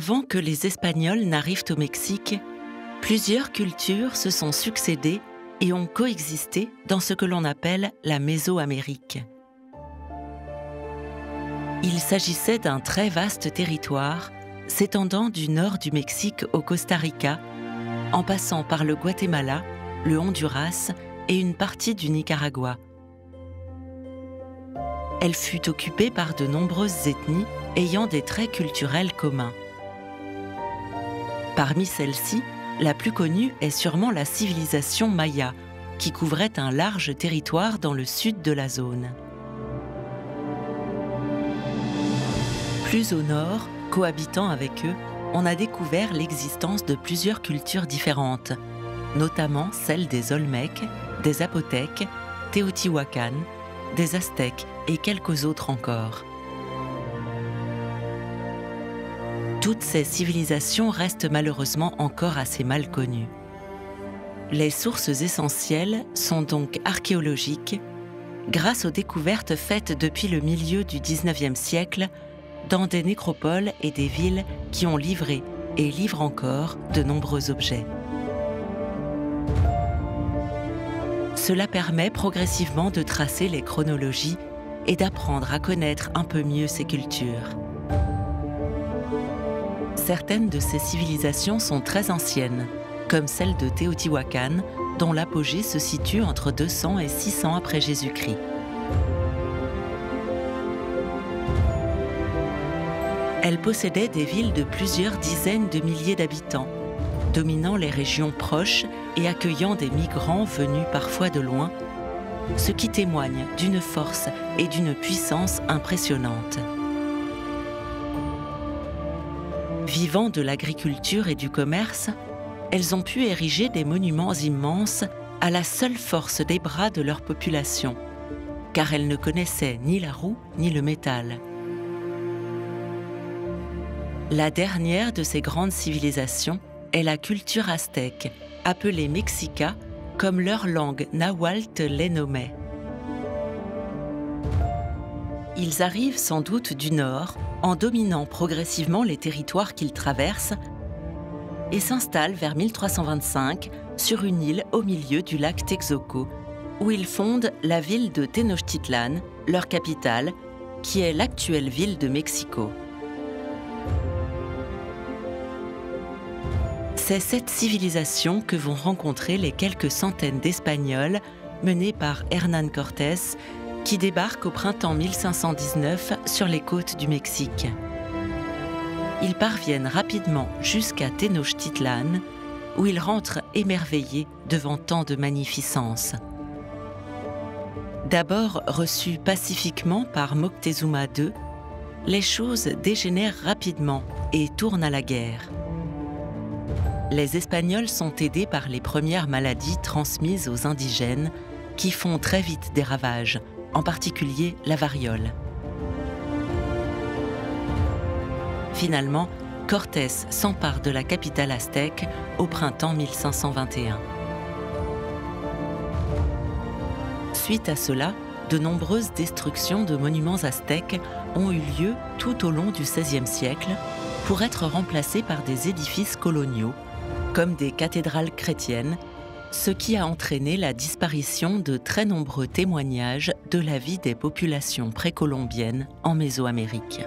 Avant que les Espagnols n'arrivent au Mexique, plusieurs cultures se sont succédées et ont coexisté dans ce que l'on appelle la Mésoamérique. Il s'agissait d'un très vaste territoire s'étendant du nord du Mexique au Costa Rica, en passant par le Guatemala, le Honduras et une partie du Nicaragua. Elle fut occupée par de nombreuses ethnies ayant des traits culturels communs. Parmi celles-ci, la plus connue est sûrement la civilisation maya, qui couvrait un large territoire dans le sud de la zone. Plus au nord, cohabitant avec eux, on a découvert l'existence de plusieurs cultures différentes, notamment celle des Olmecs, des Zapotèques, Teotihuacan, des Aztèques et quelques autres encore. Toutes ces civilisations restent malheureusement encore assez mal connues. Les sources essentielles sont donc archéologiques, grâce aux découvertes faites depuis le milieu du XIXe siècle dans des nécropoles et des villes qui ont livré et livrent encore de nombreux objets. Cela permet progressivement de tracer les chronologies et d'apprendre à connaître un peu mieux ces cultures. Certaines de ces civilisations sont très anciennes, comme celle de Teotihuacan, dont l'apogée se situe entre 200 et 600 après Jésus-Christ. Elle possédait des villes de plusieurs dizaines de milliers d'habitants, dominant les régions proches et accueillant des migrants venus parfois de loin, ce qui témoigne d'une force et d'une puissance impressionnantes. Vivant de l'agriculture et du commerce, elles ont pu ériger des monuments immenses à la seule force des bras de leur population, car elles ne connaissaient ni la roue ni le métal. La dernière de ces grandes civilisations est la culture aztèque, appelée Mexica, comme leur langue nahuatl les nommait. Ils arrivent sans doute du nord, en dominant progressivement les territoires qu'ils traversent, et s'installent vers 1325 sur une île au milieu du lac Texoco, où ils fondent la ville de Tenochtitlan, leur capitale, qui est l'actuelle ville de Mexico. C'est cette civilisation que vont rencontrer les quelques centaines d'Espagnols menés par Hernán Cortés qui débarquent au printemps 1519 sur les côtes du Mexique. Ils parviennent rapidement jusqu'à Tenochtitlan où ils rentrent émerveillés devant tant de magnificence. D'abord reçus pacifiquement par Moctezuma II, les choses dégénèrent rapidement et tournent à la guerre les Espagnols sont aidés par les premières maladies transmises aux indigènes qui font très vite des ravages, en particulier la variole. Finalement, Cortés s'empare de la capitale aztèque au printemps 1521. Suite à cela, de nombreuses destructions de monuments aztèques ont eu lieu tout au long du XVIe siècle pour être remplacés par des édifices coloniaux comme des cathédrales chrétiennes, ce qui a entraîné la disparition de très nombreux témoignages de la vie des populations précolombiennes en Mésoamérique.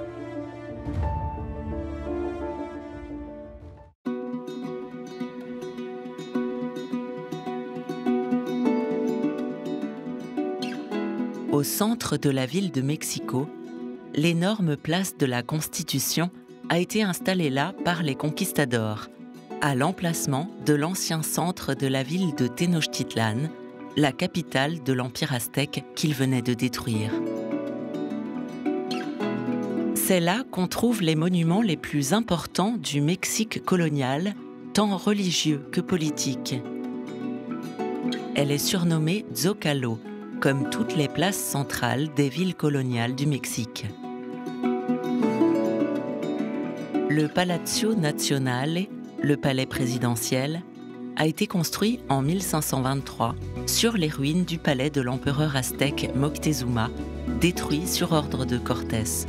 Au centre de la ville de Mexico, l'énorme place de la Constitution a été installée là par les conquistadors à l'emplacement de l'ancien centre de la ville de Tenochtitlan, la capitale de l'Empire aztèque qu'il venait de détruire. C'est là qu'on trouve les monuments les plus importants du Mexique colonial, tant religieux que politique. Elle est surnommée Zocalo, comme toutes les places centrales des villes coloniales du Mexique. Le Palacio Nazionale le palais présidentiel, a été construit en 1523 sur les ruines du palais de l'empereur aztèque Moctezuma, détruit sur ordre de Cortés.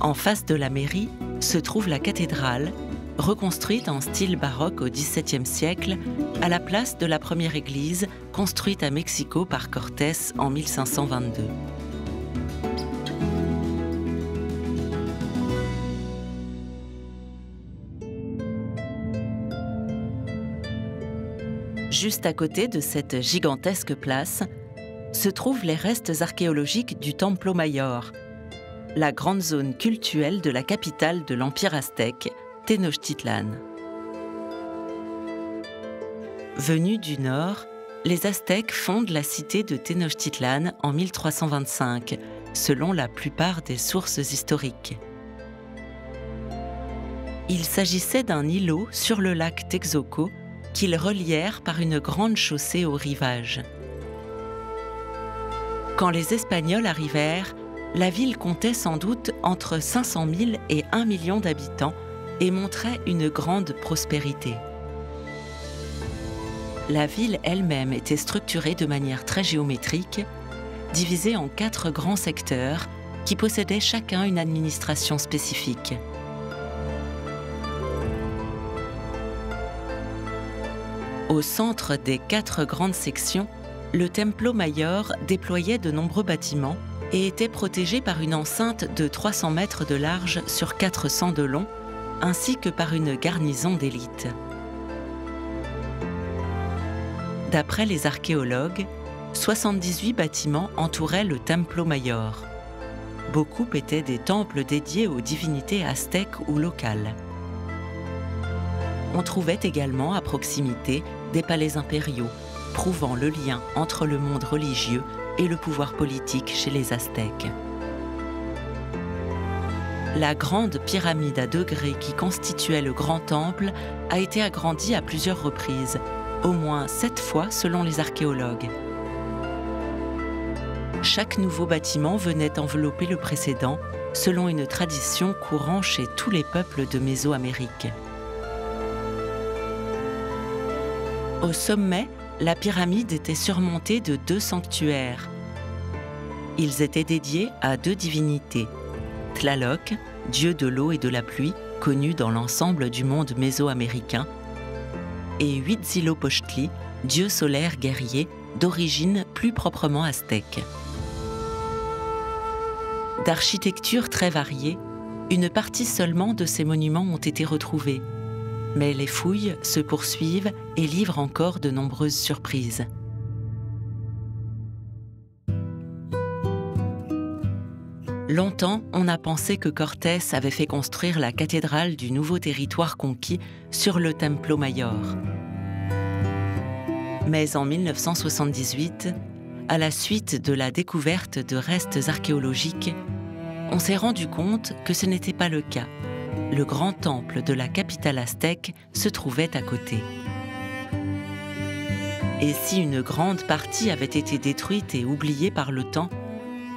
En face de la mairie se trouve la cathédrale, reconstruite en style baroque au XVIIe siècle, à la place de la première église construite à Mexico par Cortés en 1522. Juste à côté de cette gigantesque place se trouvent les restes archéologiques du Templo Mayor, la grande zone cultuelle de la capitale de l'Empire aztèque, Tenochtitlan. Venus du nord, les Aztèques fondent la cité de Tenochtitlan en 1325, selon la plupart des sources historiques. Il s'agissait d'un îlot sur le lac Texoco qu'ils relièrent par une grande chaussée au rivage. Quand les Espagnols arrivèrent, la ville comptait sans doute entre 500 000 et 1 million d'habitants et montrait une grande prospérité. La ville elle-même était structurée de manière très géométrique, divisée en quatre grands secteurs qui possédaient chacun une administration spécifique. Au centre des quatre grandes sections, le Templo Mayor déployait de nombreux bâtiments et était protégé par une enceinte de 300 mètres de large sur 400 de long, ainsi que par une garnison d'élite. D'après les archéologues, 78 bâtiments entouraient le Templo Mayor. Beaucoup étaient des temples dédiés aux divinités aztèques ou locales. On trouvait également à proximité des palais impériaux, prouvant le lien entre le monde religieux et le pouvoir politique chez les Aztèques. La grande pyramide à degrés qui constituait le grand temple a été agrandie à plusieurs reprises, au moins sept fois selon les archéologues. Chaque nouveau bâtiment venait envelopper le précédent selon une tradition courant chez tous les peuples de Mésoamérique. Au sommet, la pyramide était surmontée de deux sanctuaires. Ils étaient dédiés à deux divinités, Tlaloc, dieu de l'eau et de la pluie, connu dans l'ensemble du monde mésoaméricain, et Huitzilopochtli, dieu solaire guerrier d'origine plus proprement aztèque. D'architecture très variée, une partie seulement de ces monuments ont été retrouvés, mais les fouilles se poursuivent et livrent encore de nombreuses surprises. Longtemps, on a pensé que Cortés avait fait construire la cathédrale du nouveau territoire conquis sur le Templo Mayor. Mais en 1978, à la suite de la découverte de restes archéologiques, on s'est rendu compte que ce n'était pas le cas le grand temple de la capitale aztèque se trouvait à côté. Et si une grande partie avait été détruite et oubliée par le temps,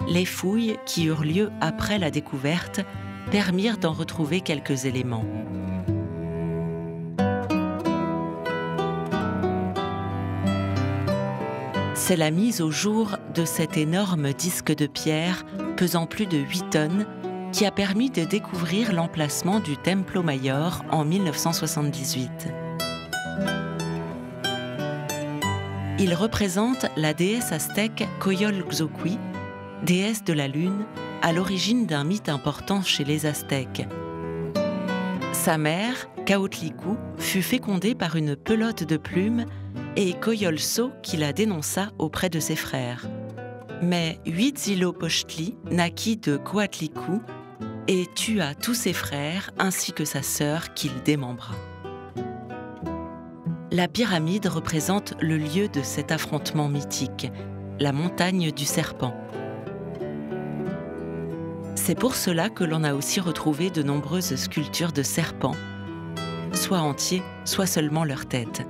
les fouilles qui eurent lieu après la découverte permirent d'en retrouver quelques éléments. C'est la mise au jour de cet énorme disque de pierre pesant plus de 8 tonnes qui a permis de découvrir l'emplacement du Templo Mayor en 1978. Il représente la déesse aztèque Coyol Xoqui, déesse de la lune, à l'origine d'un mythe important chez les Aztèques. Sa mère, Caotlicu, fut fécondée par une pelote de plumes et Coyolso qui la dénonça auprès de ses frères. Mais Huitzilopochtli naquit de Coatlicue et tua tous ses frères ainsi que sa sœur qu'il démembra. La pyramide représente le lieu de cet affrontement mythique, la montagne du serpent. C'est pour cela que l'on a aussi retrouvé de nombreuses sculptures de serpents, soit entiers, soit seulement leur tête.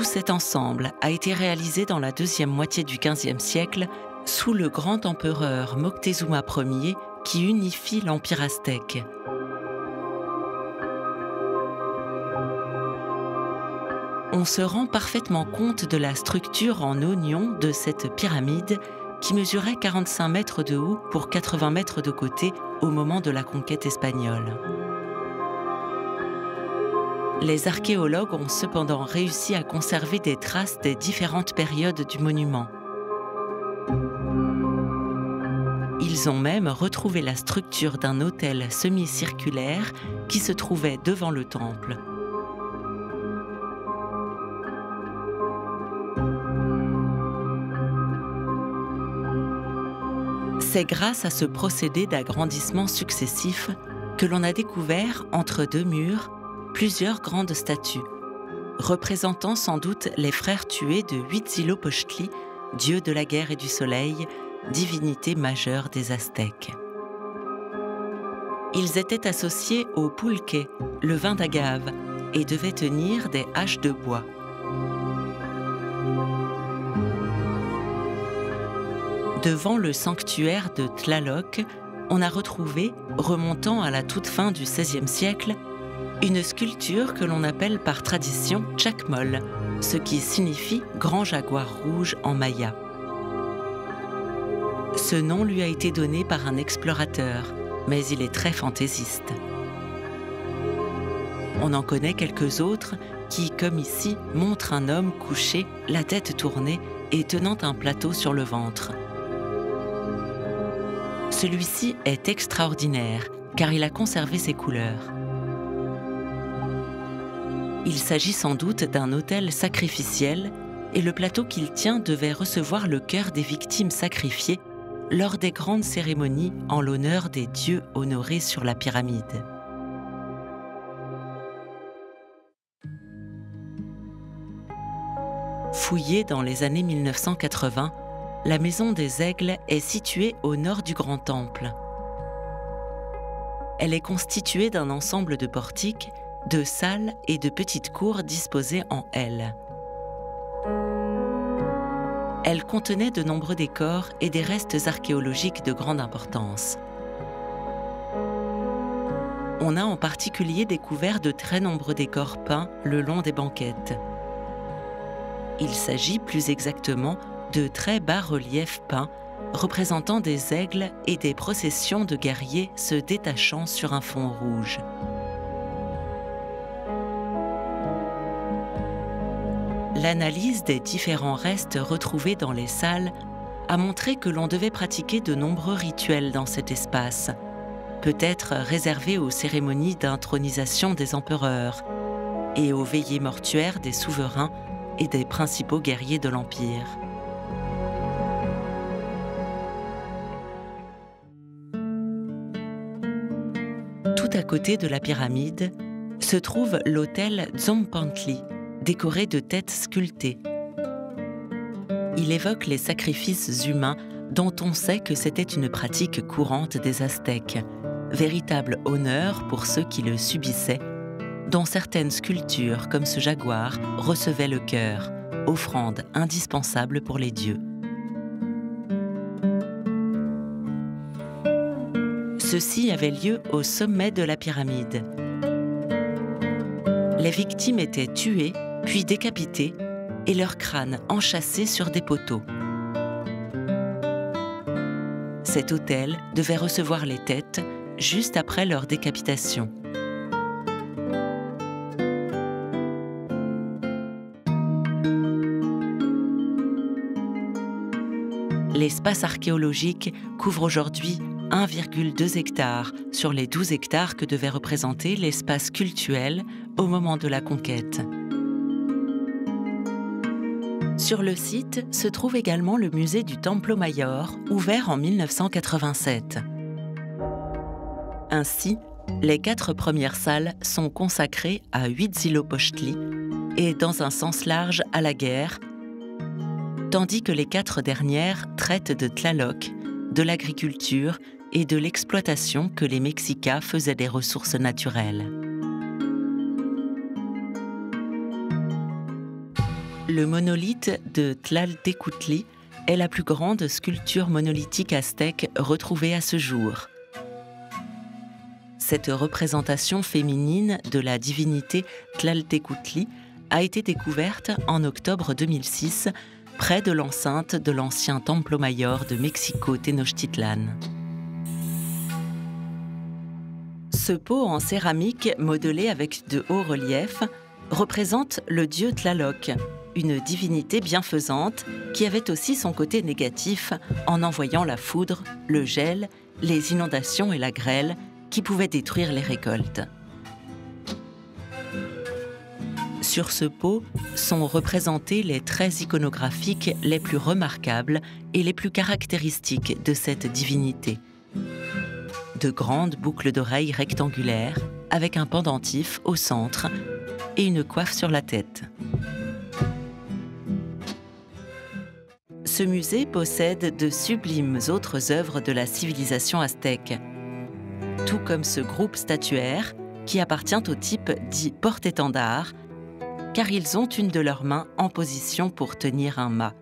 Tout cet ensemble a été réalisé dans la deuxième moitié du XVe siècle sous le grand empereur Moctezuma Ier qui unifie l'empire aztèque. on se rend parfaitement compte de la structure en oignon de cette pyramide qui mesurait 45 mètres de haut pour 80 mètres de côté au moment de la conquête espagnole. Les archéologues ont cependant réussi à conserver des traces des différentes périodes du monument. Ils ont même retrouvé la structure d'un hôtel semi-circulaire qui se trouvait devant le temple. C'est grâce à ce procédé d'agrandissement successif que l'on a découvert entre deux murs plusieurs grandes statues, représentant sans doute les frères tués de Huitzilopochtli, dieu de la guerre et du soleil, divinité majeure des Aztèques. Ils étaient associés au pulque, le vin d'agave, et devaient tenir des haches de bois. Devant le sanctuaire de Tlaloc, on a retrouvé, remontant à la toute fin du XVIe siècle, une sculpture que l'on appelle par tradition Chakmol, ce qui signifie grand jaguar rouge en maya. Ce nom lui a été donné par un explorateur, mais il est très fantaisiste. On en connaît quelques autres qui, comme ici, montrent un homme couché, la tête tournée et tenant un plateau sur le ventre. Celui-ci est extraordinaire car il a conservé ses couleurs. Il s'agit sans doute d'un autel sacrificiel et le plateau qu'il tient devait recevoir le cœur des victimes sacrifiées lors des grandes cérémonies en l'honneur des dieux honorés sur la pyramide. Fouillée dans les années 1980, la maison des Aigles est située au nord du Grand Temple. Elle est constituée d'un ensemble de portiques de salles et de petites cours disposées en L. Elle contenait de nombreux décors et des restes archéologiques de grande importance. On a en particulier découvert de très nombreux décors peints le long des banquettes. Il s'agit plus exactement de très bas reliefs peints représentant des aigles et des processions de guerriers se détachant sur un fond rouge. L'analyse des différents restes retrouvés dans les salles a montré que l'on devait pratiquer de nombreux rituels dans cet espace, peut-être réservés aux cérémonies d'intronisation des empereurs et aux veillées mortuaires des souverains et des principaux guerriers de l'Empire. Tout à côté de la pyramide se trouve l'hôtel Zompantli, décoré de têtes sculptées. Il évoque les sacrifices humains dont on sait que c'était une pratique courante des Aztèques, véritable honneur pour ceux qui le subissaient, dont certaines sculptures, comme ce jaguar, recevaient le cœur, offrande indispensable pour les dieux. Ceci avait lieu au sommet de la pyramide. Les victimes étaient tuées puis décapités et leurs crânes enchâssés sur des poteaux. Cet hôtel devait recevoir les têtes juste après leur décapitation. L'espace archéologique couvre aujourd'hui 1,2 hectares sur les 12 hectares que devait représenter l'espace cultuel au moment de la conquête. Sur le site se trouve également le musée du Templo Mayor, ouvert en 1987. Ainsi, les quatre premières salles sont consacrées à Huitzilopochtli et, dans un sens large, à la guerre, tandis que les quatre dernières traitent de Tlaloc, de l'agriculture et de l'exploitation que les Mexicains faisaient des ressources naturelles. Le monolithe de Tlaltecutli est la plus grande sculpture monolithique aztèque retrouvée à ce jour. Cette représentation féminine de la divinité Tlaltecutli a été découverte en octobre 2006 près de l'enceinte de l'ancien Templo Mayor de Mexico Tenochtitlan. Ce pot en céramique modelé avec de hauts reliefs représente le dieu Tlaloc, une divinité bienfaisante qui avait aussi son côté négatif en envoyant la foudre, le gel, les inondations et la grêle qui pouvaient détruire les récoltes. Sur ce pot sont représentés les traits iconographiques les plus remarquables et les plus caractéristiques de cette divinité. De grandes boucles d'oreilles rectangulaires avec un pendentif au centre et une coiffe sur la tête. Ce musée possède de sublimes autres œuvres de la civilisation aztèque, tout comme ce groupe statuaire qui appartient au type dit porte-étendard, car ils ont une de leurs mains en position pour tenir un mât.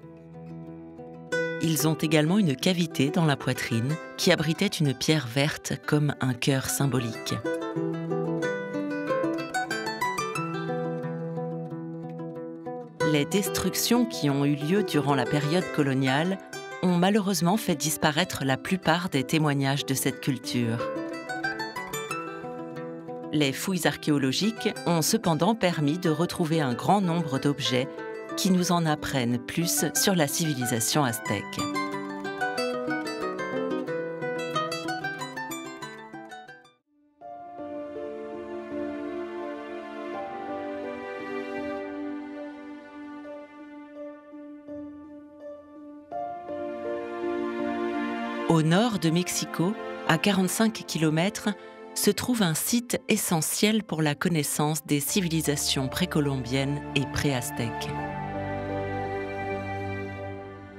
Ils ont également une cavité dans la poitrine qui abritait une pierre verte comme un cœur symbolique. Les destructions qui ont eu lieu durant la période coloniale ont malheureusement fait disparaître la plupart des témoignages de cette culture. Les fouilles archéologiques ont cependant permis de retrouver un grand nombre d'objets qui nous en apprennent plus sur la civilisation aztèque. Au nord de Mexico, à 45 km, se trouve un site essentiel pour la connaissance des civilisations précolombiennes et pré-aztèques.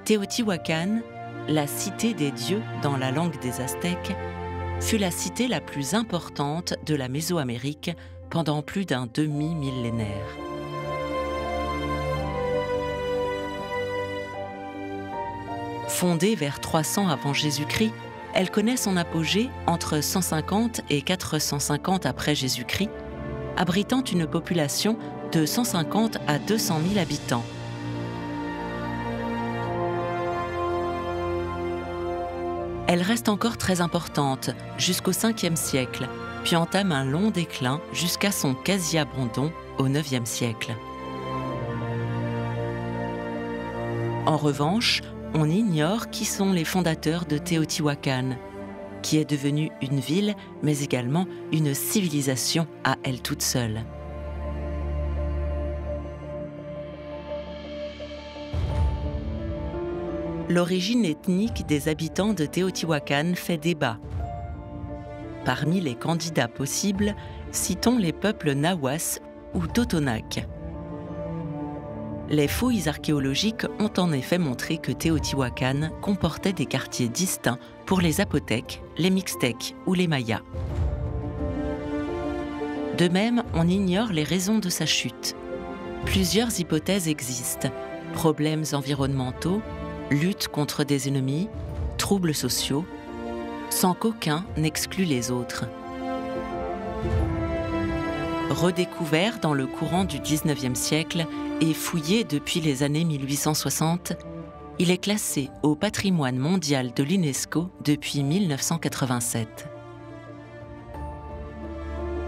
Teotihuacan, la cité des dieux dans la langue des Aztèques, fut la cité la plus importante de la Mésoamérique pendant plus d'un demi-millénaire. Fondée vers 300 avant Jésus-Christ, elle connaît son apogée entre 150 et 450 après Jésus-Christ, abritant une population de 150 à 200 000 habitants. Elle reste encore très importante jusqu'au 5e siècle, puis entame un long déclin jusqu'à son quasi-abandon au 9e siècle. En revanche, on ignore qui sont les fondateurs de Teotihuacan, qui est devenue une ville, mais également une civilisation à elle toute seule. L'origine ethnique des habitants de Teotihuacan fait débat. Parmi les candidats possibles, citons les peuples Nahuas ou Totonac. Les fouilles archéologiques ont en effet montré que Teotihuacan comportait des quartiers distincts pour les Apothèques, les Mixtèques ou les Mayas. De même, on ignore les raisons de sa chute. Plusieurs hypothèses existent. Problèmes environnementaux, lutte contre des ennemis, troubles sociaux, sans qu'aucun n'exclut les autres. Redécouvert dans le courant du XIXe siècle, et fouillé depuis les années 1860, il est classé au patrimoine mondial de l'UNESCO depuis 1987.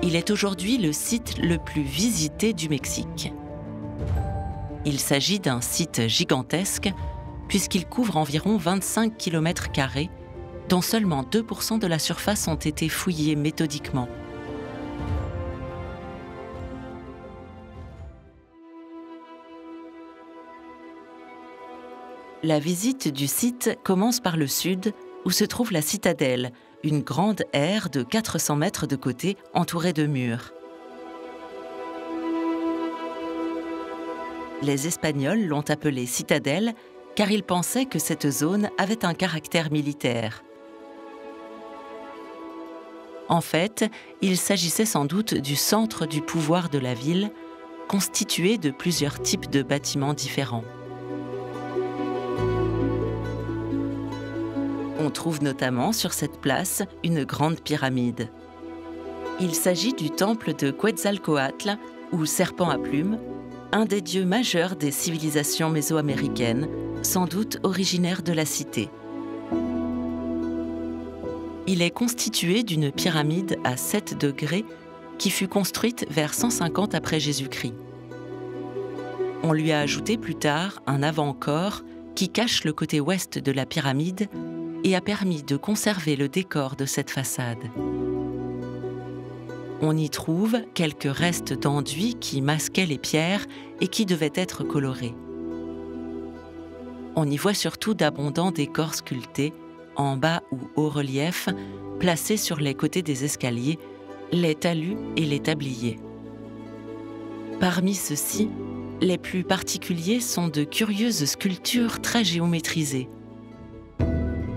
Il est aujourd'hui le site le plus visité du Mexique. Il s'agit d'un site gigantesque puisqu'il couvre environ 25 km, dont seulement 2% de la surface ont été fouillés méthodiquement La visite du site commence par le sud, où se trouve la citadelle, une grande aire de 400 mètres de côté entourée de murs. Les Espagnols l'ont appelée citadelle car ils pensaient que cette zone avait un caractère militaire. En fait, il s'agissait sans doute du centre du pouvoir de la ville, constitué de plusieurs types de bâtiments différents. On trouve notamment sur cette place une grande pyramide. Il s'agit du temple de Quetzalcoatl, ou serpent à plumes, un des dieux majeurs des civilisations mésoaméricaines, sans doute originaire de la cité. Il est constitué d'une pyramide à 7 degrés qui fut construite vers 150 après Jésus-Christ. On lui a ajouté plus tard un avant-corps qui cache le côté ouest de la pyramide et a permis de conserver le décor de cette façade. On y trouve quelques restes d'enduits qui masquaient les pierres et qui devaient être colorés. On y voit surtout d'abondants décors sculptés, en bas ou haut relief, placés sur les côtés des escaliers, les talus et les tabliers. Parmi ceux-ci, les plus particuliers sont de curieuses sculptures très géométrisées.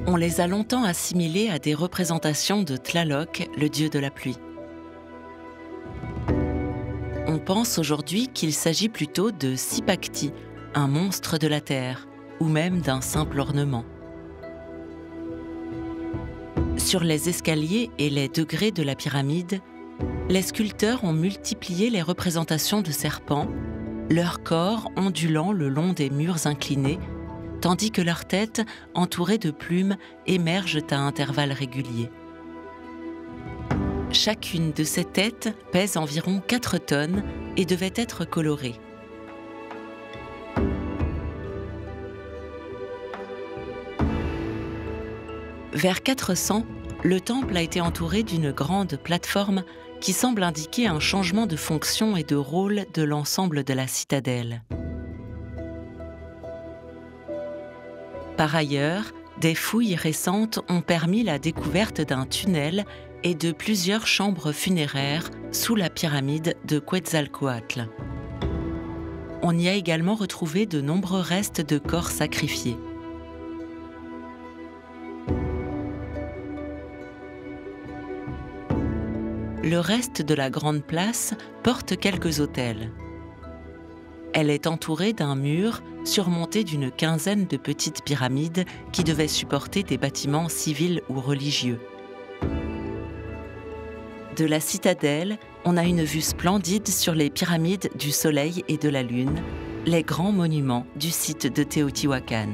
On les a longtemps assimilées à des représentations de Tlaloc, le dieu de la pluie. On pense aujourd'hui qu'il s'agit plutôt de Sipakti, un monstre de la terre, ou même d'un simple ornement. Sur les escaliers et les degrés de la pyramide, les sculpteurs ont multiplié les représentations de serpents, leur corps ondulant le long des murs inclinés, tandis que leurs têtes, entourées de plumes, émergent à intervalles réguliers. Chacune de ces têtes pèse environ 4 tonnes et devait être colorée. Vers 400, le temple a été entouré d'une grande plateforme qui semble indiquer un changement de fonction et de rôle de l'ensemble de la citadelle. Par ailleurs, des fouilles récentes ont permis la découverte d'un tunnel et de plusieurs chambres funéraires sous la pyramide de Quetzalcoatl. On y a également retrouvé de nombreux restes de corps sacrifiés. Le reste de la grande place porte quelques autels. Elle est entourée d'un mur surmonté d'une quinzaine de petites pyramides qui devaient supporter des bâtiments civils ou religieux. De la citadelle, on a une vue splendide sur les pyramides du Soleil et de la Lune, les grands monuments du site de Teotihuacan.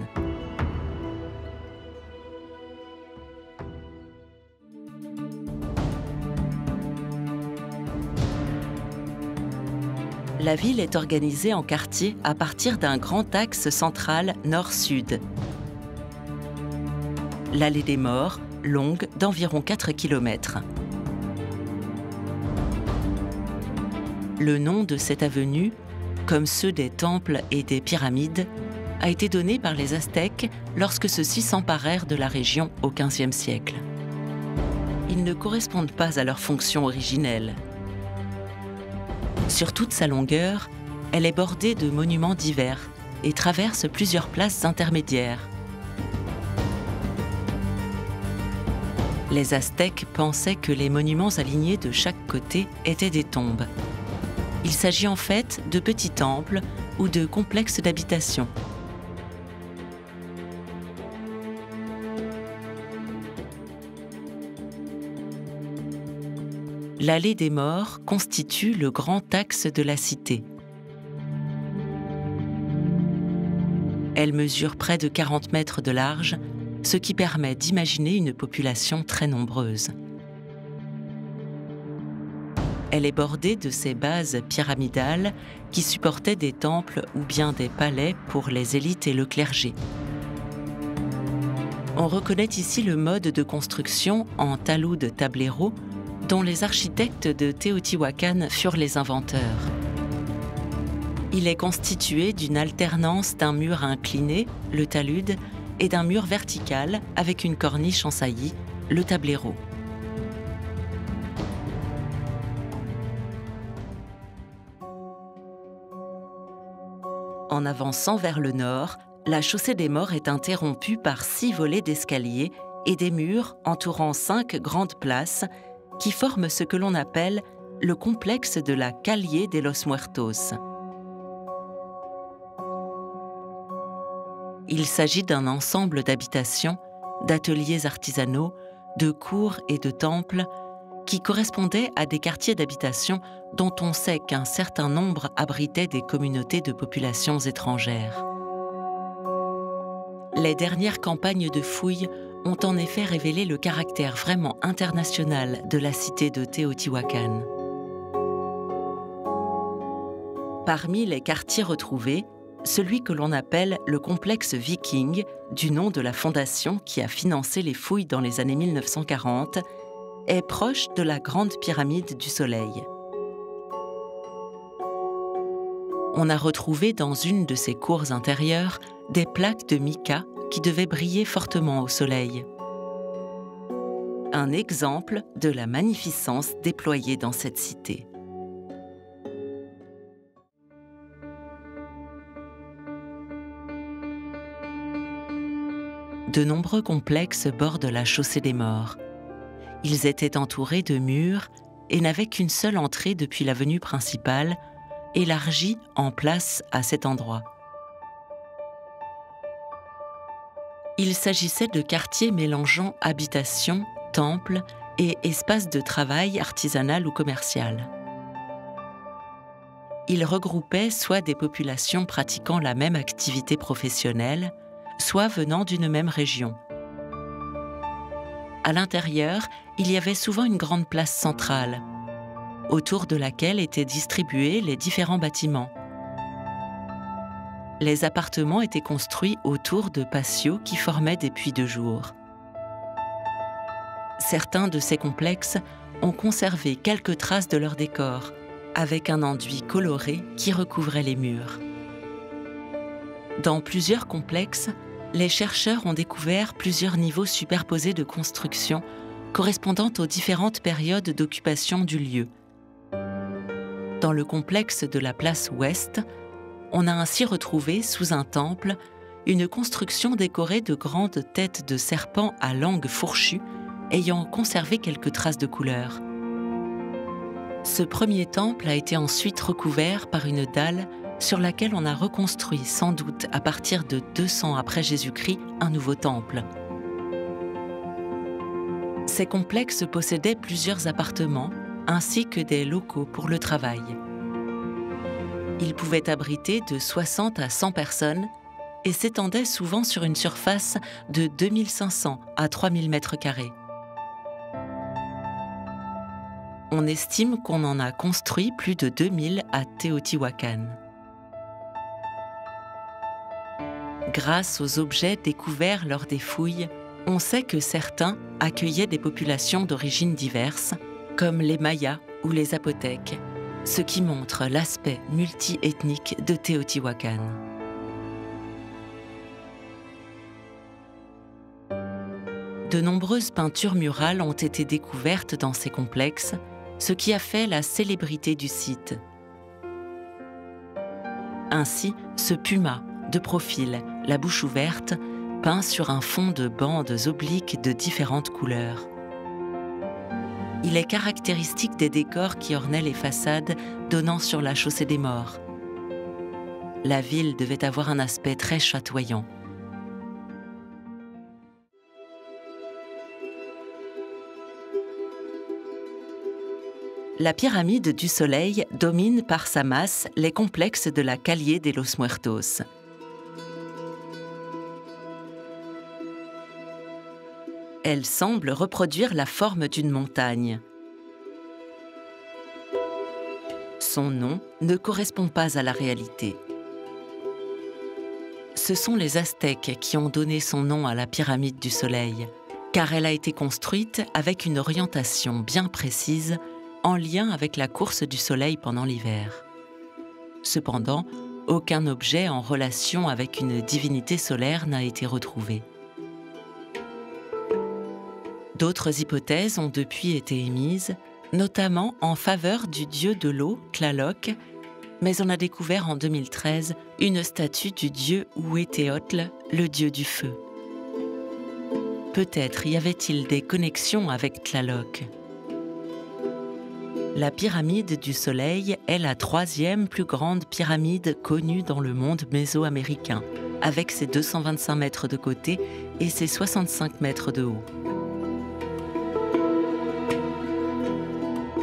La ville est organisée en quartiers à partir d'un grand axe central nord-sud. L'allée des morts, longue d'environ 4 km. Le nom de cette avenue, comme ceux des temples et des pyramides, a été donné par les Aztèques lorsque ceux-ci s'emparèrent de la région au XVe siècle. Ils ne correspondent pas à leur fonction originelle. Sur toute sa longueur, elle est bordée de monuments divers et traverse plusieurs places intermédiaires. Les Aztèques pensaient que les monuments alignés de chaque côté étaient des tombes. Il s'agit en fait de petits temples ou de complexes d'habitation. L'allée des morts constitue le grand axe de la cité. Elle mesure près de 40 mètres de large, ce qui permet d'imaginer une population très nombreuse. Elle est bordée de ces bases pyramidales qui supportaient des temples ou bien des palais pour les élites et le clergé. On reconnaît ici le mode de construction en talus de tablero dont les architectes de Teotihuacan furent les inventeurs. Il est constitué d'une alternance d'un mur incliné, le talud, et d'un mur vertical avec une corniche en saillie, le tablero. En avançant vers le nord, la chaussée des morts est interrompue par six volets d'escalier et des murs entourant cinq grandes places qui forment ce que l'on appelle le complexe de la Calle de los Muertos. Il s'agit d'un ensemble d'habitations, d'ateliers artisanaux, de cours et de temples qui correspondaient à des quartiers d'habitation dont on sait qu'un certain nombre abritaient des communautés de populations étrangères. Les dernières campagnes de fouilles ont en effet révélé le caractère vraiment international de la cité de Teotihuacan. Parmi les quartiers retrouvés, celui que l'on appelle le complexe viking, du nom de la fondation qui a financé les fouilles dans les années 1940, est proche de la grande pyramide du Soleil. On a retrouvé dans une de ses cours intérieures des plaques de mica qui devaient briller fortement au soleil. Un exemple de la magnificence déployée dans cette cité. de nombreux complexes bordent la chaussée des morts. Ils étaient entourés de murs et n'avaient qu'une seule entrée depuis l'avenue principale, élargie en place à cet endroit. Il s'agissait de quartiers mélangeant habitation, temple et espaces de travail artisanal ou commercial. Ils regroupaient soit des populations pratiquant la même activité professionnelle, soit venant d'une même région. À l'intérieur, il y avait souvent une grande place centrale, autour de laquelle étaient distribués les différents bâtiments. Les appartements étaient construits autour de patios qui formaient des puits de jour. Certains de ces complexes ont conservé quelques traces de leur décor, avec un enduit coloré qui recouvrait les murs. Dans plusieurs complexes, les chercheurs ont découvert plusieurs niveaux superposés de construction correspondant aux différentes périodes d'occupation du lieu. Dans le complexe de la place Ouest, on a ainsi retrouvé sous un temple une construction décorée de grandes têtes de serpents à langue fourchue ayant conservé quelques traces de couleur. Ce premier temple a été ensuite recouvert par une dalle sur laquelle on a reconstruit sans doute à partir de 200 après Jésus-Christ un nouveau temple. Ces complexes possédaient plusieurs appartements ainsi que des locaux pour le travail. Ils pouvaient abriter de 60 à 100 personnes et s'étendaient souvent sur une surface de 2500 à 3000 mètres carrés. On estime qu'on en a construit plus de 2000 à Teotihuacan. Grâce aux objets découverts lors des fouilles, on sait que certains accueillaient des populations d'origines diverses, comme les Mayas ou les Zapotèques, ce qui montre l'aspect multiethnique de Teotihuacan. De nombreuses peintures murales ont été découvertes dans ces complexes, ce qui a fait la célébrité du site. Ainsi, ce puma, de profil, la bouche ouverte, peint sur un fond de bandes obliques de différentes couleurs. Il est caractéristique des décors qui ornaient les façades donnant sur la chaussée des morts. La ville devait avoir un aspect très chatoyant. La pyramide du Soleil domine par sa masse les complexes de la Calle de los Muertos. Elle semble reproduire la forme d'une montagne. Son nom ne correspond pas à la réalité. Ce sont les Aztèques qui ont donné son nom à la pyramide du Soleil, car elle a été construite avec une orientation bien précise en lien avec la course du Soleil pendant l'hiver. Cependant, aucun objet en relation avec une divinité solaire n'a été retrouvé. D'autres hypothèses ont depuis été émises, notamment en faveur du dieu de l'eau, Tlaloc, mais on a découvert en 2013 une statue du dieu Huétéotl, le dieu du feu. Peut-être y avait-il des connexions avec Tlaloc. La pyramide du Soleil est la troisième plus grande pyramide connue dans le monde mésoaméricain, avec ses 225 mètres de côté et ses 65 mètres de haut.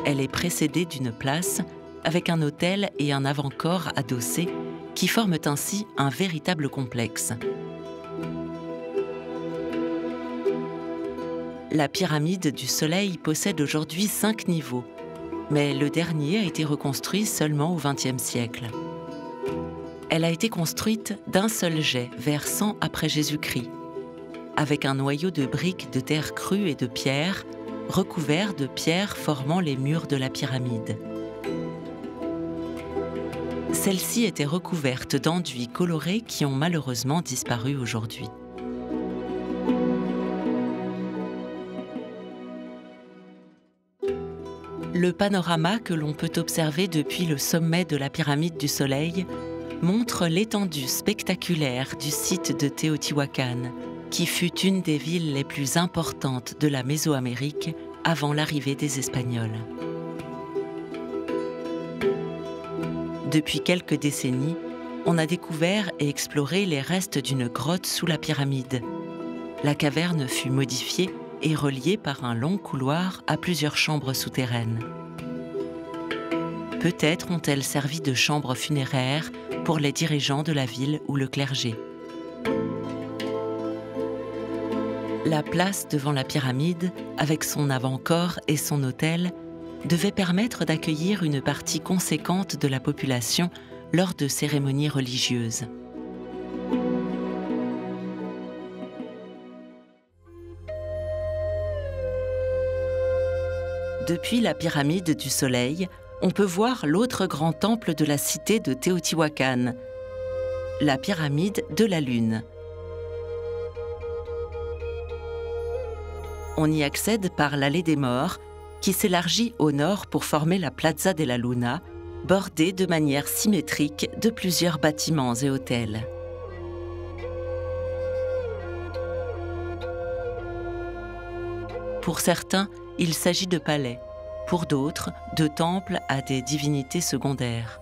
Elle est précédée d'une place avec un hôtel et un avant-corps adossés qui forment ainsi un véritable complexe. La pyramide du Soleil possède aujourd'hui cinq niveaux, mais le dernier a été reconstruit seulement au XXe siècle. Elle a été construite d'un seul jet vers 100 après Jésus-Christ, avec un noyau de briques de terre crue et de pierre, recouvert de pierres formant les murs de la pyramide. Celle-ci était recouverte d'enduits colorés qui ont malheureusement disparu aujourd'hui. Le panorama que l'on peut observer depuis le sommet de la pyramide du Soleil montre l'étendue spectaculaire du site de Teotihuacan, qui fut une des villes les plus importantes de la Mésoamérique avant l'arrivée des Espagnols. Depuis quelques décennies, on a découvert et exploré les restes d'une grotte sous la pyramide. La caverne fut modifiée et reliée par un long couloir à plusieurs chambres souterraines. Peut-être ont-elles servi de chambre funéraire pour les dirigeants de la ville ou le clergé. La place devant la pyramide, avec son avant-corps et son autel, devait permettre d'accueillir une partie conséquente de la population lors de cérémonies religieuses. Depuis la pyramide du Soleil, on peut voir l'autre grand temple de la cité de Teotihuacan, la pyramide de la Lune. On y accède par l'allée des morts, qui s'élargit au nord pour former la Plaza de la Luna, bordée de manière symétrique de plusieurs bâtiments et hôtels. Pour certains, il s'agit de palais pour d'autres de temples à des divinités secondaires.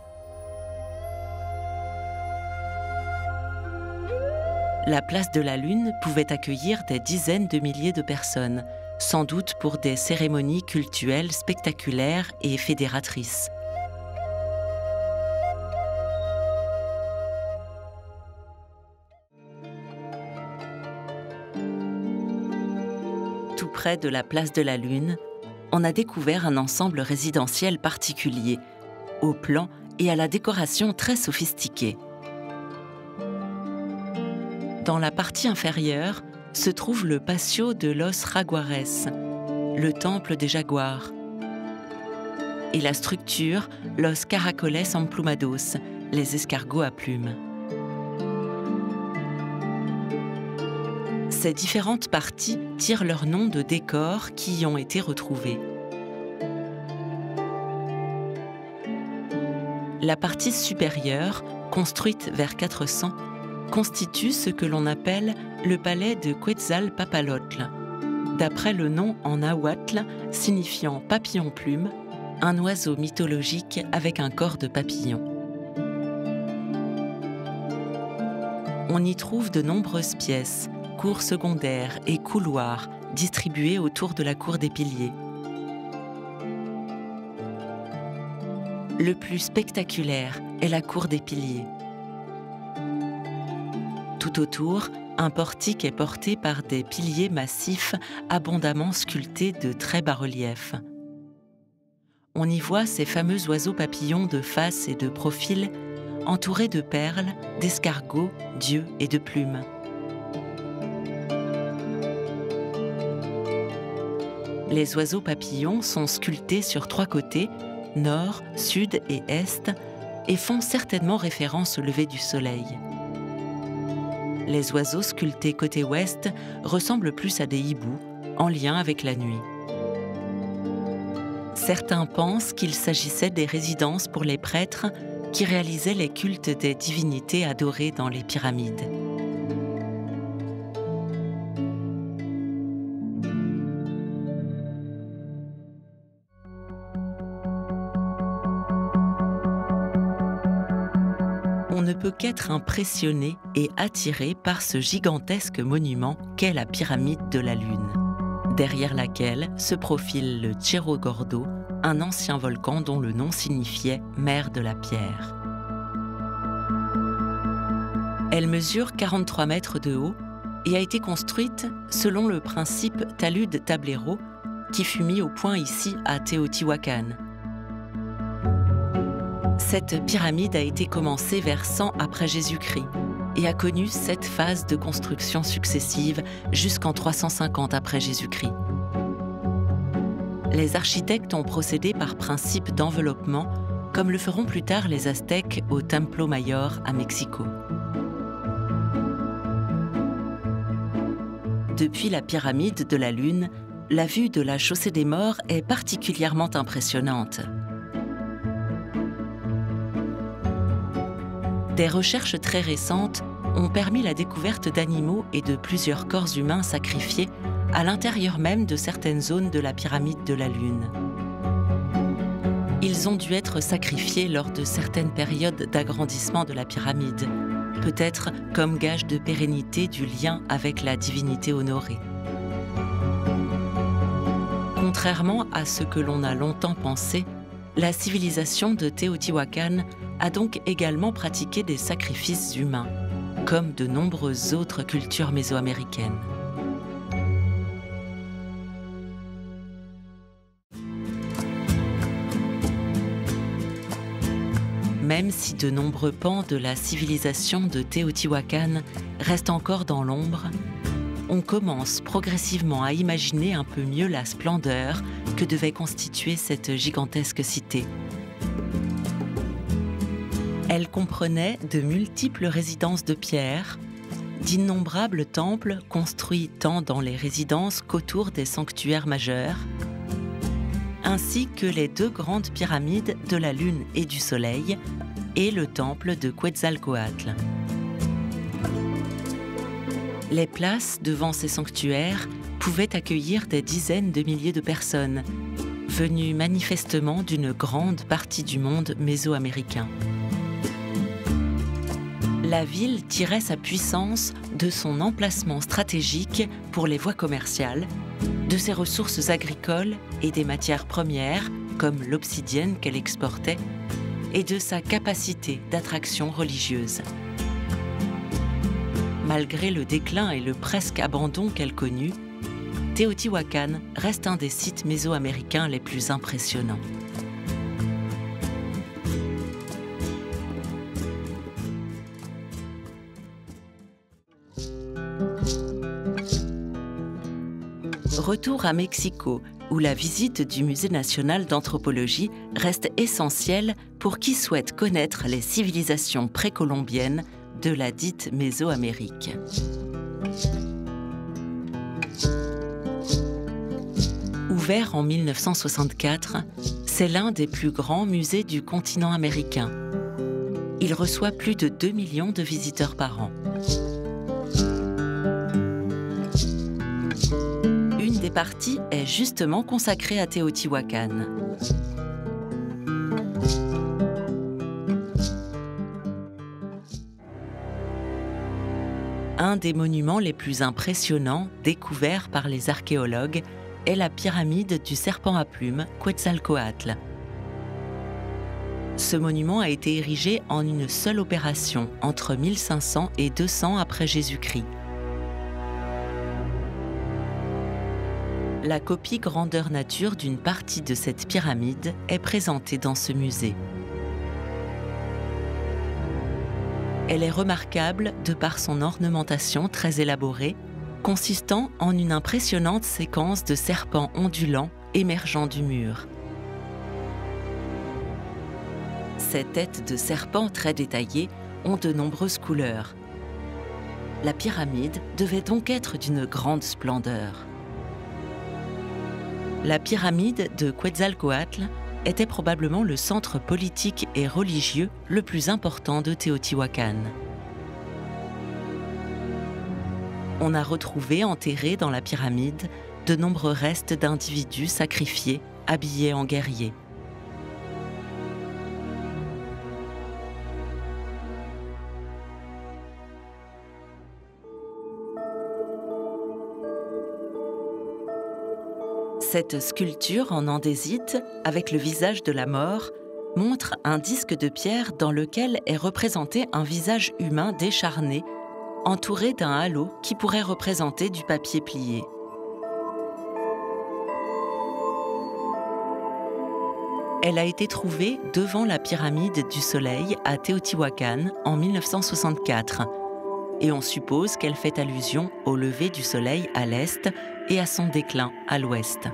La place de la Lune pouvait accueillir des dizaines de milliers de personnes, sans doute pour des cérémonies cultuelles spectaculaires et fédératrices. Tout près de la place de la Lune, on a découvert un ensemble résidentiel particulier, au plan et à la décoration très sophistiquée. Dans la partie inférieure se trouve le patio de Los Raguares, le temple des jaguars, et la structure Los Caracoles Emplumados, les escargots à plumes. Ces différentes parties tirent leur nom de décors qui y ont été retrouvés. La partie supérieure, construite vers 400, constitue ce que l'on appelle le palais de Quetzalpapalotl, d'après le nom en nahuatl signifiant papillon-plume, un oiseau mythologique avec un corps de papillon. On y trouve de nombreuses pièces, cours secondaires et couloirs distribués autour de la cour des piliers. Le plus spectaculaire est la cour des piliers. Autour, un portique est porté par des piliers massifs abondamment sculptés de très bas relief. On y voit ces fameux oiseaux papillons de face et de profil entourés de perles, d'escargots, d'yeux et de plumes. Les oiseaux papillons sont sculptés sur trois côtés, nord, sud et est, et font certainement référence au lever du soleil. Les oiseaux sculptés côté ouest ressemblent plus à des hiboux, en lien avec la nuit. Certains pensent qu'il s'agissait des résidences pour les prêtres qui réalisaient les cultes des divinités adorées dans les pyramides. Qu'être impressionné et attiré par ce gigantesque monument qu'est la pyramide de la Lune, derrière laquelle se profile le Cerro Gordo, un ancien volcan dont le nom signifiait mer de la pierre. Elle mesure 43 mètres de haut et a été construite selon le principe talud-tablero qui fut mis au point ici à Teotihuacan. Cette pyramide a été commencée vers 100 après Jésus-Christ et a connu sept phases de construction successives jusqu'en 350 après Jésus-Christ. Les architectes ont procédé par principe d'enveloppement, comme le feront plus tard les Aztèques au Templo Mayor à Mexico. Depuis la pyramide de la Lune, la vue de la chaussée des morts est particulièrement impressionnante. Des recherches très récentes ont permis la découverte d'animaux et de plusieurs corps humains sacrifiés à l'intérieur même de certaines zones de la pyramide de la Lune. Ils ont dû être sacrifiés lors de certaines périodes d'agrandissement de la pyramide, peut-être comme gage de pérennité du lien avec la divinité honorée. Contrairement à ce que l'on a longtemps pensé, la civilisation de Teotihuacan a donc également pratiqué des sacrifices humains, comme de nombreuses autres cultures mésoaméricaines. Même si de nombreux pans de la civilisation de Teotihuacan restent encore dans l'ombre, on commence progressivement à imaginer un peu mieux la splendeur que devait constituer cette gigantesque cité. Elle comprenait de multiples résidences de pierre, d'innombrables temples construits tant dans les résidences qu'autour des sanctuaires majeurs, ainsi que les deux grandes pyramides de la Lune et du Soleil et le temple de Quetzalcoatl. Les places devant ces sanctuaires pouvaient accueillir des dizaines de milliers de personnes, venues manifestement d'une grande partie du monde mésoaméricain. La ville tirait sa puissance de son emplacement stratégique pour les voies commerciales, de ses ressources agricoles et des matières premières, comme l'obsidienne qu'elle exportait, et de sa capacité d'attraction religieuse. Malgré le déclin et le presque abandon qu'elle connut, Teotihuacan reste un des sites mésoaméricains les plus impressionnants. Retour à Mexico, où la visite du Musée national d'anthropologie reste essentielle pour qui souhaite connaître les civilisations précolombiennes de la dite Mésoamérique. Ouvert en 1964, c'est l'un des plus grands musées du continent américain. Il reçoit plus de 2 millions de visiteurs par an. Des est justement consacrée à Teotihuacan. Un des monuments les plus impressionnants découverts par les archéologues est la pyramide du serpent à plumes Quetzalcoatl. Ce monument a été érigé en une seule opération entre 1500 et 200 après Jésus-Christ. La copie grandeur nature d'une partie de cette pyramide est présentée dans ce musée. Elle est remarquable de par son ornementation très élaborée, consistant en une impressionnante séquence de serpents ondulants émergeant du mur. Ces têtes de serpents très détaillées ont de nombreuses couleurs. La pyramide devait donc être d'une grande splendeur. La pyramide de Quetzalcoatl était probablement le centre politique et religieux le plus important de Teotihuacan. On a retrouvé enterrés dans la pyramide de nombreux restes d'individus sacrifiés, habillés en guerriers. Cette sculpture en andésite, avec le visage de la mort, montre un disque de pierre dans lequel est représenté un visage humain décharné, entouré d'un halo qui pourrait représenter du papier plié. Elle a été trouvée devant la pyramide du Soleil à Teotihuacan en 1964 et on suppose qu'elle fait allusion au lever du Soleil à l'est et à son déclin à l'ouest.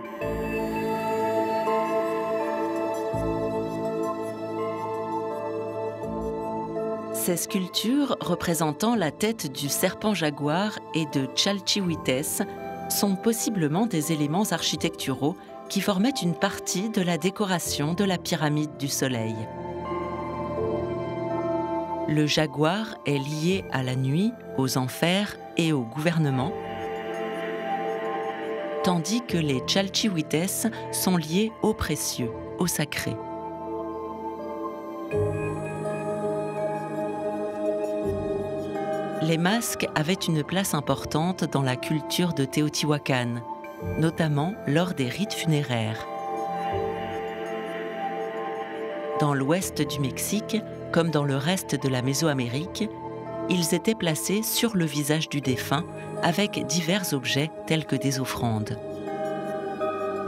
Ces sculptures représentant la tête du serpent jaguar et de Chalchihuites sont possiblement des éléments architecturaux qui formaient une partie de la décoration de la pyramide du Soleil. Le jaguar est lié à la nuit, aux enfers et au gouvernement, tandis que les Chalchihuites sont liés au précieux, au sacré. Les masques avaient une place importante dans la culture de Teotihuacan, notamment lors des rites funéraires. Dans l'ouest du Mexique, comme dans le reste de la Mésoamérique, ils étaient placés sur le visage du défunt avec divers objets tels que des offrandes.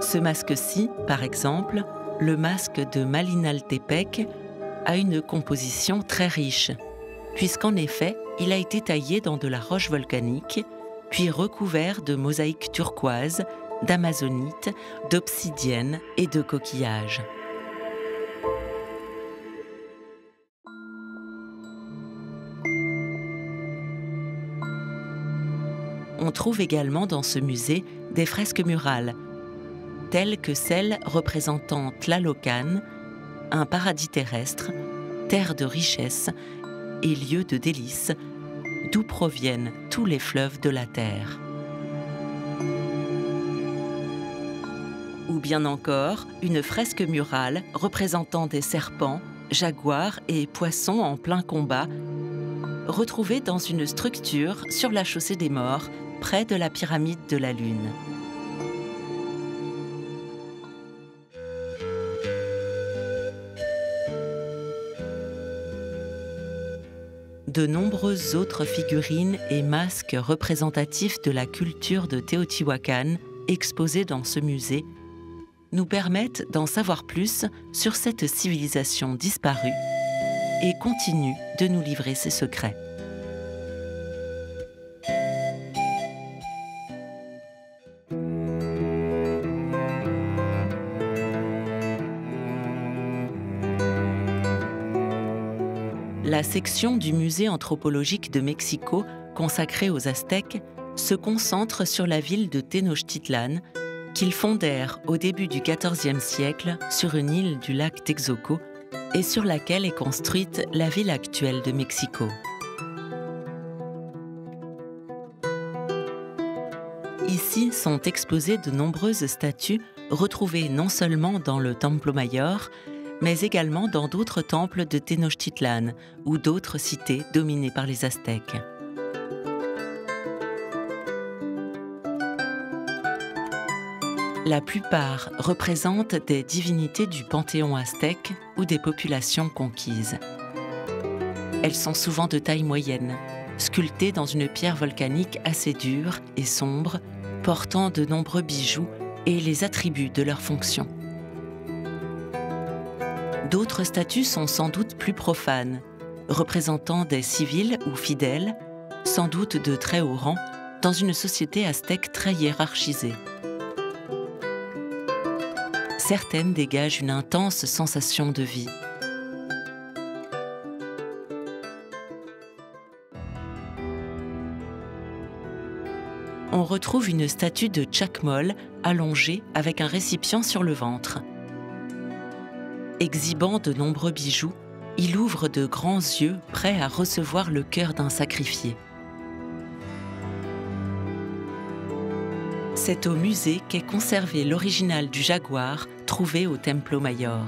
Ce masque-ci, par exemple, le masque de Malinaltepec, a une composition très riche, puisqu'en effet, il a été taillé dans de la roche volcanique puis recouvert de mosaïques turquoises, d'amazonite, d'obsidienne et de coquillages. On trouve également dans ce musée des fresques murales, telles que celle représentant Tlalocan, un paradis terrestre, terre de richesse et lieu de délices d'où proviennent tous les fleuves de la Terre. Ou bien encore une fresque murale représentant des serpents, jaguars et poissons en plein combat, retrouvée dans une structure sur la chaussée des morts, près de la pyramide de la Lune. de nombreuses autres figurines et masques représentatifs de la culture de Teotihuacan exposés dans ce musée nous permettent d'en savoir plus sur cette civilisation disparue et continuent de nous livrer ses secrets. Section du musée anthropologique de Mexico consacrée aux Aztèques se concentre sur la ville de Tenochtitlan, qu'ils fondèrent au début du XIVe siècle sur une île du lac Texoco et sur laquelle est construite la ville actuelle de Mexico. Ici sont exposées de nombreuses statues retrouvées non seulement dans le Templo Mayor, mais également dans d'autres temples de Tenochtitlan ou d'autres cités dominées par les Aztèques. La plupart représentent des divinités du panthéon aztèque ou des populations conquises. Elles sont souvent de taille moyenne, sculptées dans une pierre volcanique assez dure et sombre, portant de nombreux bijoux et les attributs de leur fonction. D'autres statues sont sans doute plus profanes, représentant des civils ou fidèles, sans doute de très haut rang, dans une société aztèque très hiérarchisée. Certaines dégagent une intense sensation de vie. On retrouve une statue de Chakmol allongée avec un récipient sur le ventre. Exhibant de nombreux bijoux, il ouvre de grands yeux prêts à recevoir le cœur d'un sacrifié. C'est au musée qu'est conservé l'original du jaguar trouvé au Templo Mayor.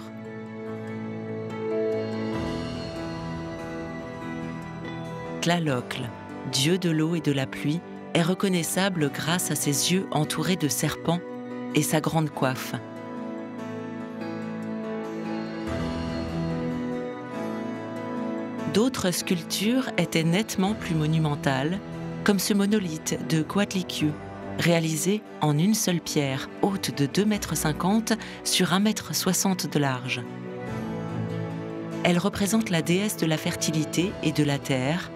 Tlaloc, dieu de l'eau et de la pluie, est reconnaissable grâce à ses yeux entourés de serpents et sa grande coiffe. D'autres sculptures étaient nettement plus monumentales, comme ce monolithe de Coatlicue, réalisé en une seule pierre, haute de 2,50 m sur 1,60 m de large. Elle représente la déesse de la fertilité et de la terre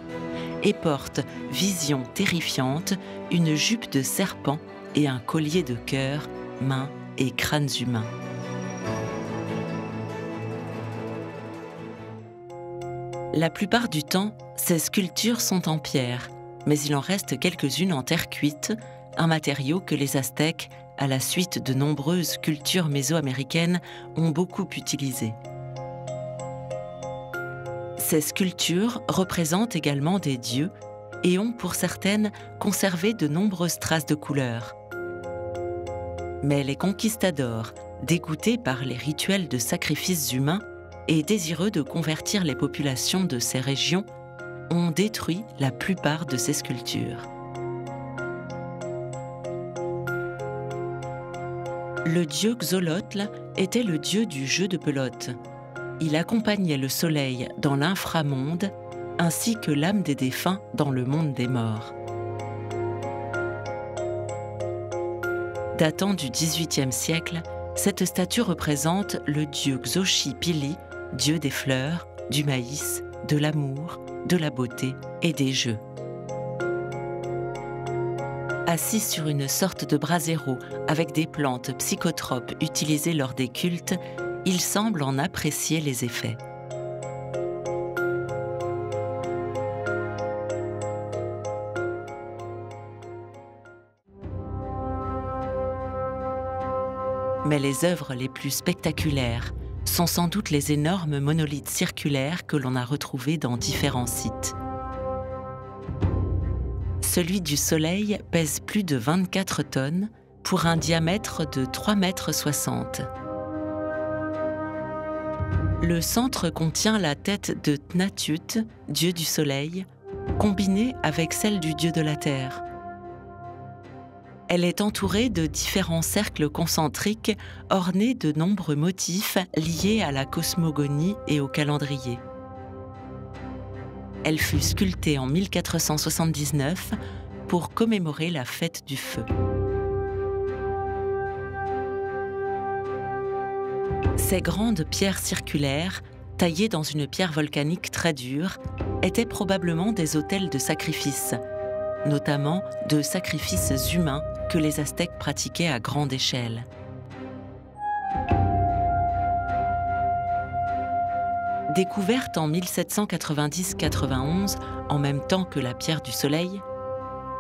et porte, vision terrifiante, une jupe de serpent et un collier de cœur, mains et crânes humains. La plupart du temps, ces sculptures sont en pierre, mais il en reste quelques-unes en terre cuite, un matériau que les Aztèques, à la suite de nombreuses cultures mésoaméricaines, ont beaucoup utilisé. Ces sculptures représentent également des dieux et ont pour certaines conservé de nombreuses traces de couleurs. Mais les conquistadors, dégoûtés par les rituels de sacrifices humains et désireux de convertir les populations de ces régions, ont détruit la plupart de ces sculptures. Le dieu Xolotl était le dieu du jeu de pelote il accompagnait le soleil dans l'inframonde ainsi que l'âme des défunts dans le monde des morts. Datant du XVIIIe siècle, cette statue représente le dieu Xochi Pili, dieu des fleurs, du maïs, de l'amour, de la beauté et des jeux. Assis sur une sorte de brasero avec des plantes psychotropes utilisées lors des cultes, il semble en apprécier les effets. Mais les œuvres les plus spectaculaires sont sans doute les énormes monolithes circulaires que l'on a retrouvés dans différents sites. Celui du Soleil pèse plus de 24 tonnes pour un diamètre de 3,60 m. Le centre contient la tête de Tnatut, dieu du soleil, combinée avec celle du dieu de la terre. Elle est entourée de différents cercles concentriques ornés de nombreux motifs liés à la cosmogonie et au calendrier. Elle fut sculptée en 1479 pour commémorer la fête du feu. Ces grandes pierres circulaires, taillées dans une pierre volcanique très dure, étaient probablement des autels de sacrifices, notamment de sacrifices humains que les Aztèques pratiquaient à grande échelle. Découverte en 1790-91, en même temps que la pierre du Soleil,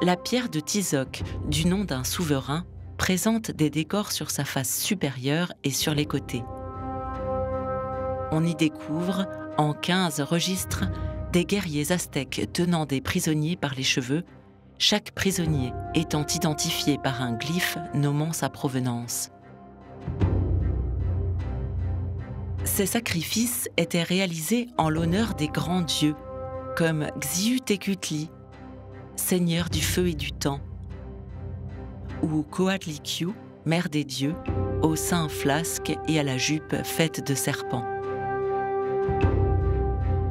la pierre de Tizoc, du nom d'un souverain, présente des décors sur sa face supérieure et sur les côtés on y découvre, en 15 registres, des guerriers aztèques tenant des prisonniers par les cheveux, chaque prisonnier étant identifié par un glyphe nommant sa provenance. Ces sacrifices étaient réalisés en l'honneur des grands dieux, comme Xiutekutli, seigneur du feu et du temps, ou Coatlicue, mère des dieux, au sein flasque et à la jupe faite de serpents.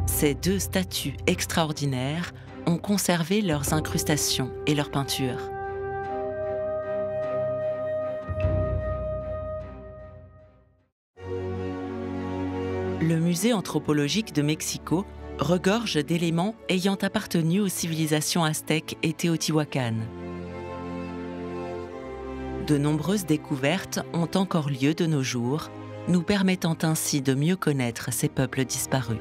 Ces deux statues extraordinaires ont conservé leurs incrustations et leurs peintures. Le musée anthropologique de Mexico regorge d'éléments ayant appartenu aux civilisations aztèques et téotihuacanes. De nombreuses découvertes ont encore lieu de nos jours, nous permettant ainsi de mieux connaître ces peuples disparus.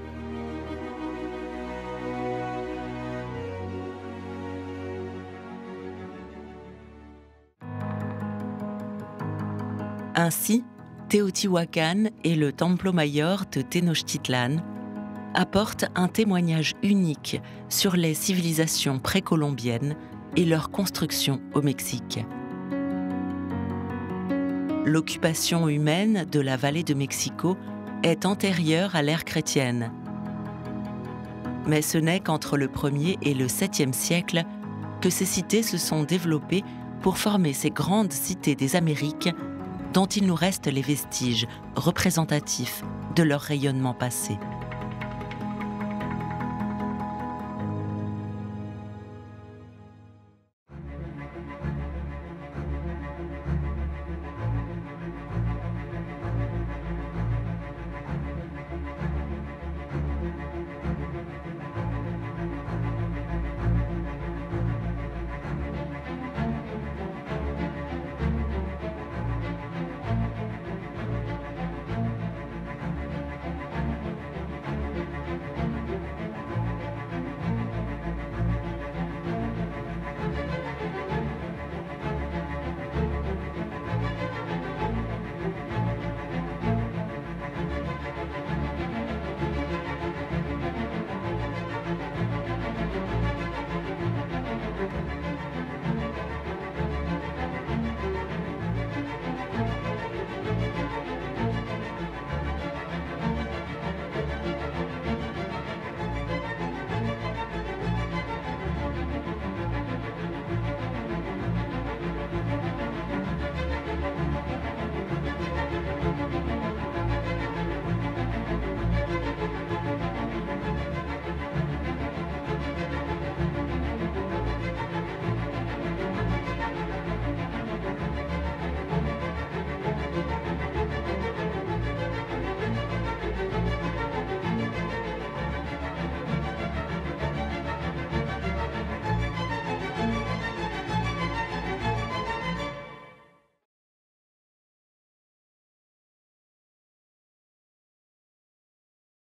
Ainsi, Teotihuacan et le Templo Mayor de Tenochtitlan apportent un témoignage unique sur les civilisations précolombiennes et leur construction au Mexique. L'occupation humaine de la vallée de Mexico est antérieure à l'ère chrétienne. Mais ce n'est qu'entre le 1er et le 7e siècle que ces cités se sont développées pour former ces grandes cités des Amériques dont il nous reste les vestiges représentatifs de leur rayonnement passé.